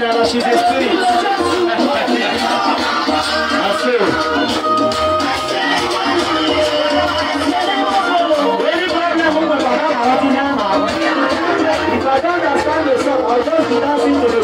man out of she's city. I feel. If I don't understand the song, I'll just be dancing to the